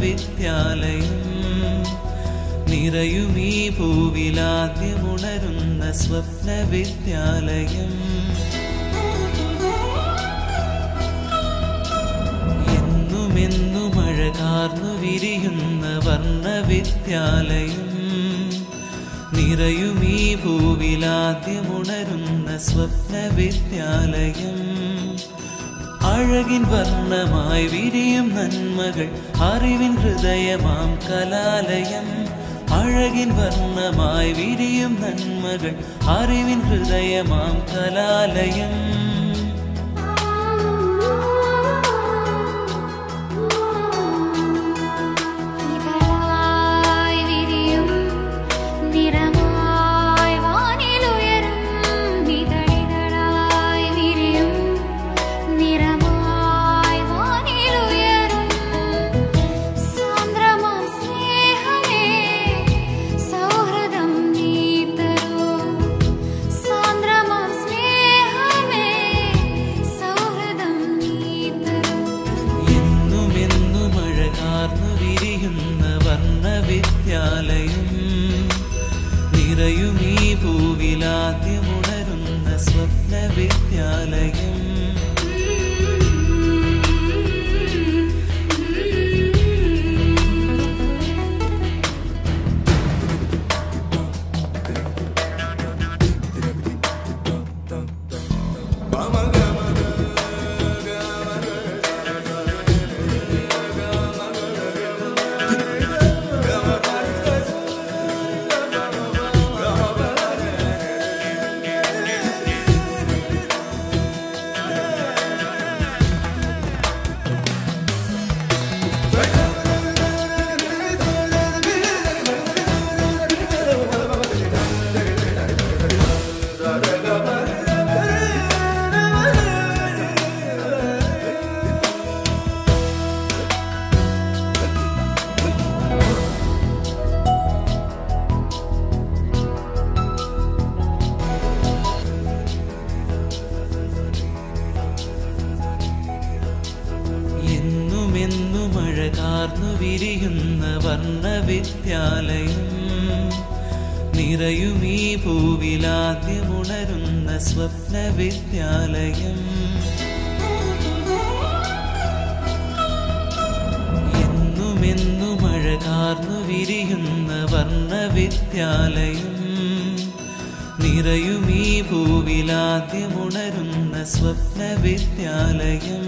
വിദ്യാലയം നിറയുമീ ഈ ഭൂവിലാദ്യമുണരുന്ന സ്വപ്ന വിദ്യാലയം എന്നുമെന്നും അഴകാർന്നു വിരിയുന്ന വർണ വിദ്യാലയം നിറയുമീ ഭൂവിലാദ്യമുണരുന്ന സ്വപ്ന அழகின் வர்ணமாய் விரியும் நன்மகள் அறிவின் ஹிருதயமாம் கலாலயம். அழகின் வர்ணமாய் விரியும் நன்மகள் அறிவின் ஹிருதயமாம் கலாலயம். വിദ്യാലയം. അഴകാർന്നു വിരിയുന്ന വർണ വിദ്യാലയം പൂവിലാദ്യമുണരുന്ന സ്വപ്ന വിദ്യാലയം എന്നുമെന്നും അഴകാർന്നു വിരിയുന്ന വർണ വിദ്യാലയം പൂവിലാദ്യമുണരുന്ന സ്വപ്ന വിദ്യാലയം